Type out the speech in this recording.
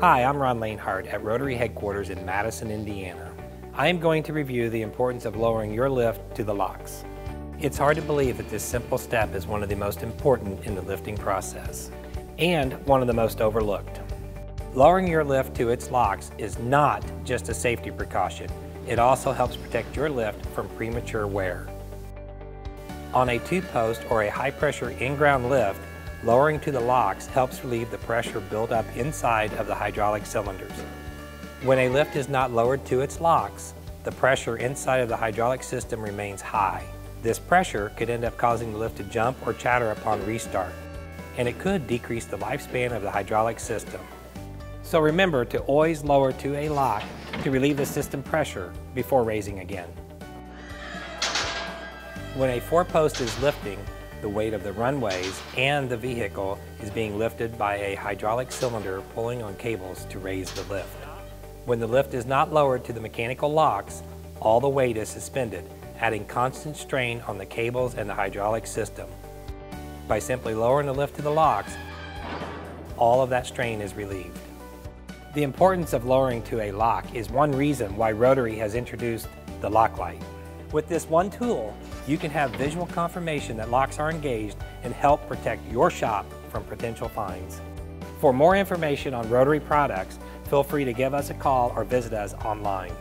Hi, I'm Ron Lanehart at Rotary Headquarters in Madison, Indiana. I am going to review the importance of lowering your lift to the locks. It's hard to believe that this simple step is one of the most important in the lifting process, and one of the most overlooked. Lowering your lift to its locks is not just a safety precaution, it also helps protect your lift from premature wear. On a two-post or a high-pressure in-ground lift, Lowering to the locks helps relieve the pressure built up inside of the hydraulic cylinders. When a lift is not lowered to its locks, the pressure inside of the hydraulic system remains high. This pressure could end up causing the lift to jump or chatter upon restart, and it could decrease the lifespan of the hydraulic system. So remember to always lower to a lock to relieve the system pressure before raising again. When a four-post is lifting, the weight of the runways and the vehicle is being lifted by a hydraulic cylinder pulling on cables to raise the lift. When the lift is not lowered to the mechanical locks, all the weight is suspended, adding constant strain on the cables and the hydraulic system. By simply lowering the lift to the locks, all of that strain is relieved. The importance of lowering to a lock is one reason why Rotary has introduced the lock light. With this one tool, you can have visual confirmation that locks are engaged and help protect your shop from potential fines. For more information on Rotary products, feel free to give us a call or visit us online.